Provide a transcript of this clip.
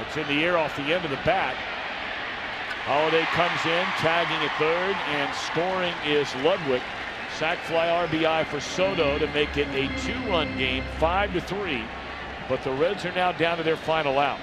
It's in the air off the end of the bat. Holliday comes in, tagging at third, and scoring is Ludwick. Sac fly RBI for Soto to make it a two-run game, five to three. But the Reds are now down to their final out.